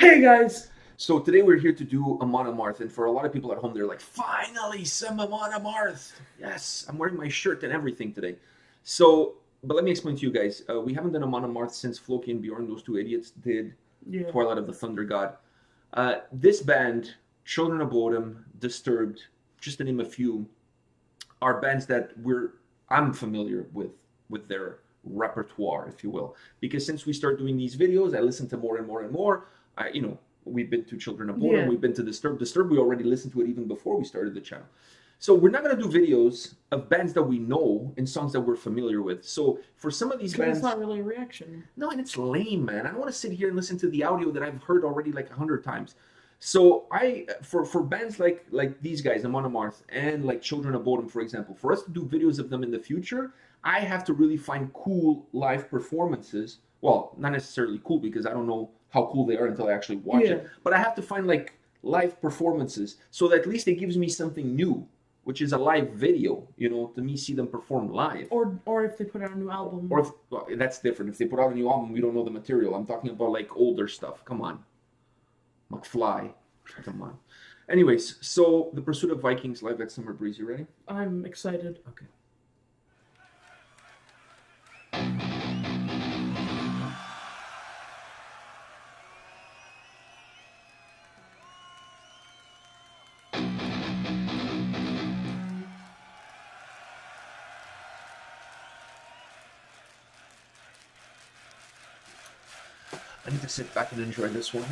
Hey guys! So today we're here to do a Amarth, and for a lot of people at home, they're like, "Finally, some Amon Amarth!" Yes, I'm wearing my shirt and everything today. So, but let me explain to you guys. Uh, we haven't done a Amarth since Floki and Bjorn, those two idiots, did Yeah. Twilight of the Thunder God. Uh, this band, Children of Bodom, Disturbed, just to name a few, are bands that we're I'm familiar with with their repertoire, if you will, because since we start doing these videos, I listen to more and more and more. I, you know, we've been to Children of Bodom, Yeah. we've been to Disturbed. Disturbed, we already listened to it even before we started the channel. So we're not going to do videos of bands that we know and songs that we're familiar with. So for some of these bands, it's not really a reaction. no, and it's lame, man. I don't want to sit here and listen to the audio that I've heard already like a hundred times. So I, for for bands like like these guys, Amon Amarth, and like Children of Bodom, for example, for us to do videos of them in the future, I have to really find cool live performances. Well, not necessarily cool because I don't know how cool they are until I actually watch Yeah. it. But I have to find like live performances so that at least it gives me something new, which is a live video. You know, to me, see them perform live. Or or if they put out a new album. Or if, well, that's different. If they put out a new album, we don't know the material. I'm talking about like older stuff. Come on, McFly. Come on. Anyways, so the Pursuit of Vikings live at Summer Breeze. You ready? I'm excited. Okay. I need to sit back and enjoy this one.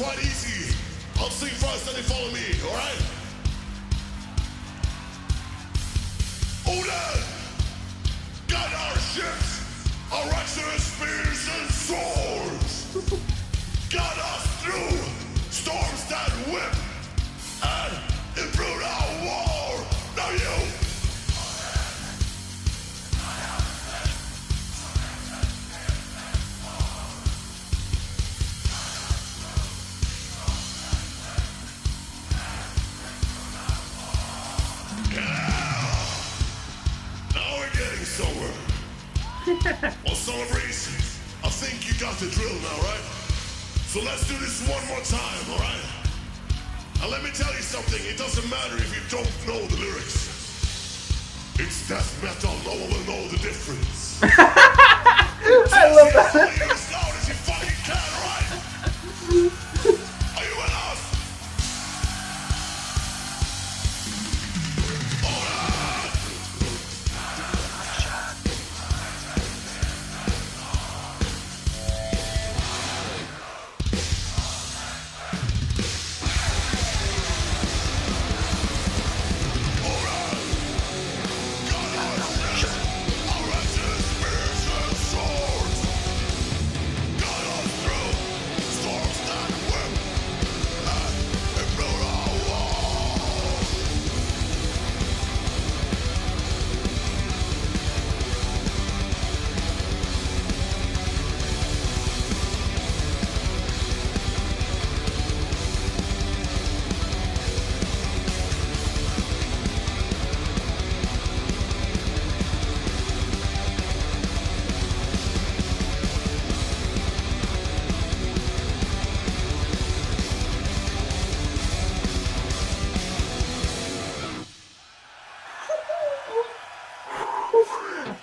Quite easy. I'll sing first, then they follow me, alright? Odin! Guide our ships! Our excellent spears and swords! Guide us through storms that one more time, all right? Now let me tell you something. It doesn't matter if you don't know the lyrics. It's death metal. No one will know the difference. I love that.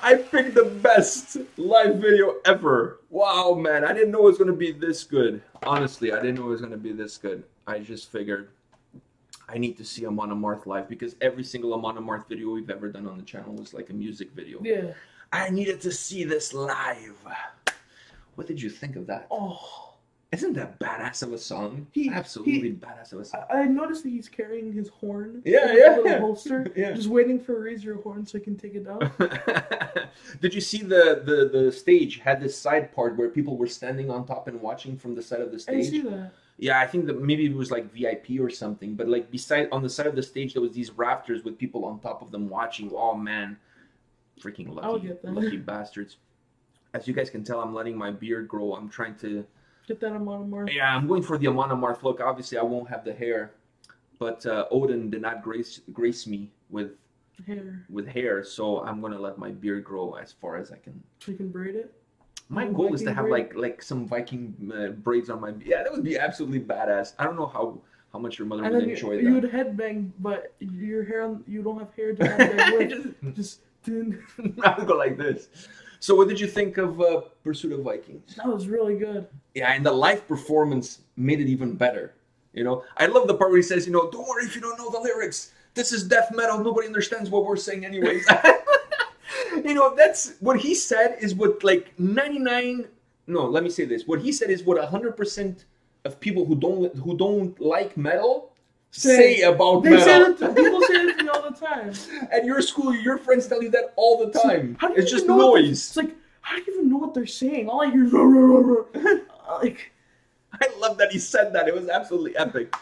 I picked the best live video ever. Wow, man. I didn't know it was going to be this good. Honestly, I didn't know it was going to be this good. I just figured I need to see Amon Amarth live because every single Amon Amarth video we've ever done on the channel was like a music video. Yeah. I needed to see this live. What did you think of that? Oh. Isn't that badass of a song? He- Absolutely he- badass of a song. I, I noticed that he's carrying his horn. Yeah, yeah, little yeah. holster. Yeah. Just waiting for raise your horn so he can take it down. Did you see the, the the stage had this side part where people were standing on top and watching from the side of the stage? I stage? see that. Yeah, I think that maybe it was like VIP or something. But like beside on the side of the stage, there was these rafters with people on top of them watching. Oh man, freaking lucky, get lucky bastards! As you guys can tell, I'm letting my beard grow. I'm trying to. Get that Amon Amarth. Yeah, I'm going for the Amon Amarth look. Obviously, I won't have the hair, but uh, Odin did not grace grace me with hair. with hair, so I'm gonna let my beard grow as far as I can. You can braid it. My goal is to have braid? like like some Viking uh, braids on my. Yeah, that would be absolutely badass. I don't know how how much your mother And would enjoy you, that. you would headbang, but your hair, on, you don't have hair to with. Just Just, dun. I would go like this. So, what did you think of uh, Pursuit of Vikings? that was really good. Yeah, and the live performance made it even better. You know, I love the part where he says, "You know, don't worry if you don't know the lyrics. This is death metal. Nobody understands what we're saying, anyways." you know, that's what he said is what like ninety nine. No, let me say this. What he said is what hundred percent of people who don't who don't like metal say, about They metal. say people say that to me all the time. At your school, your friends tell you that all the time. You It's just noise. It's like how do you even know what they're saying? All I hear is "Rah, rah, rah, rah." Uh, like I love that he said that. It was absolutely epic.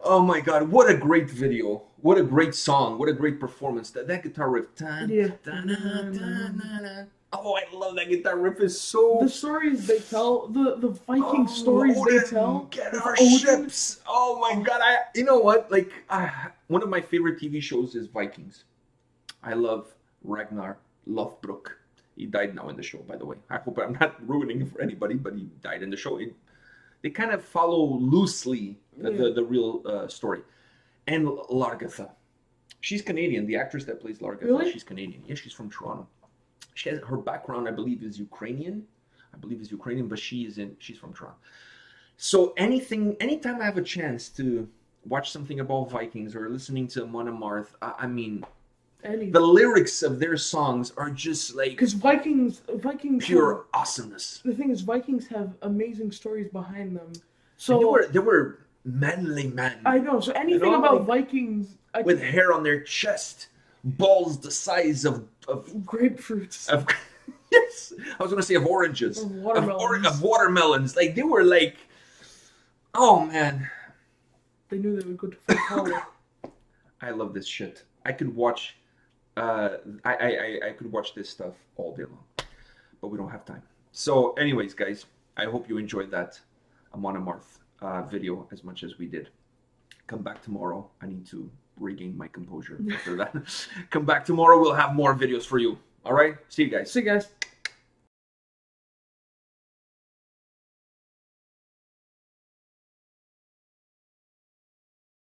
Oh my god, what a great video. What a great song. What a great performance. That, that guitar riff. Dun, Yeah. dun, dun. Oh, I love that guitar riff. is so the stories they tell, the the Viking Oh, stories Odin, they tell. Get our Odin. ships. Oh my god, I you know what? Like uh, one of my favorite TV shows is Vikings. I love Ragnar Lothbrok. He died now in the show, by the way. I hope I'm not ruining for anybody, but he died in the show. It, they kind of follow loosely the, the, the real uh, story. And Lagertha. She's Canadian. The actress that plays Lagertha, Really? she's Canadian. Yeah, she's from Toronto. She has her background, I believe, is Ukrainian. I believe is Ukrainian, but she is in. She's from Toronto. So anything, anytime I have a chance to watch something about Vikings or listening to Amon Amarth, I, I mean, Any. The lyrics of their songs are just like Because Vikings, Vikings. pure have- awesomeness. the thing is, Vikings have amazing stories behind them. So they were they were manly men I know. So anything about like- Vikings, I with think hair on their chest, balls the size of of, grapefruits. of yes, I was gonna say of oranges, Of of, watermelons. or, of watermelons. Like they were like, oh man, They knew they were good to full power. I love this shit. I could watch, uh, I, I, I, I could watch this stuff all day long, but we don't have time. So, anyways, guys, I hope you enjoyed that Amon Amarth uh, video as much as we did. Come back tomorrow. I need to regain my composure after that. Come back tomorrow. We'll have more videos for you. All right. See you guys. See you guys.